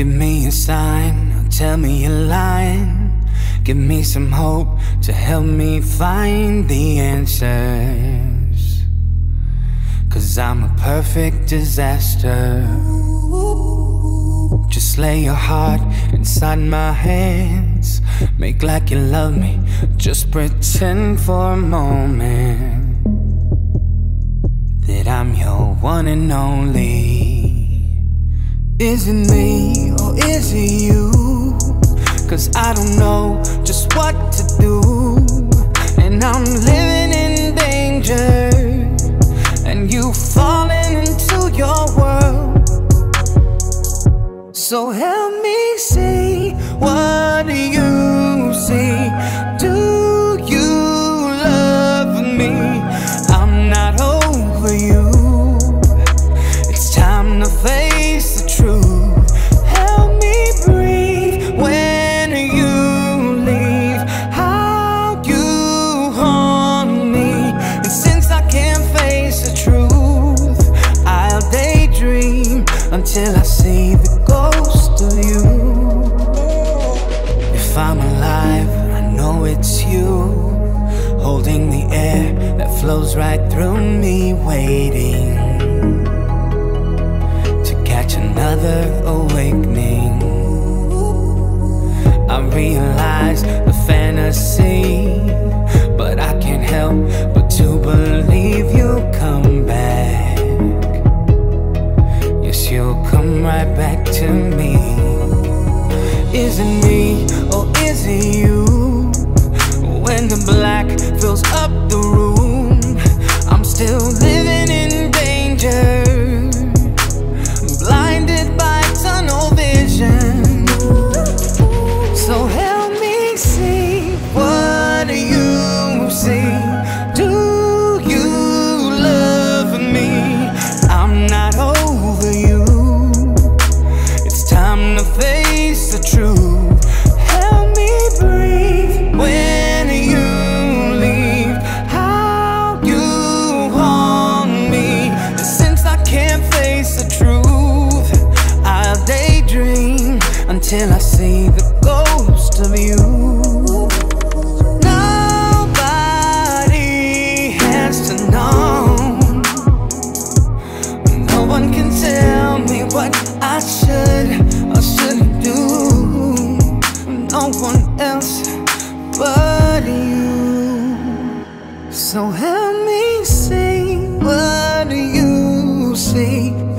Give me a sign, tell me a line. Give me some hope to help me find the answers. Cause I'm a perfect disaster. Just lay your heart inside my hands. Make like you love me. Just pretend for a moment that I'm your one and only. Is it me is it you? Cause I don't know just what If I'm alive, I know it's you. Holding the air that flows right through me, waiting to catch another awakening. I realize the fantasy, but I can't help but to believe you'll come back. Yes, you'll come right back to me. Isn't me The black fills up the room, until I see the ghost of you. Nobody has to know. No one can tell me what I should or shouldn't do. No one else but you. So help me see what do you see?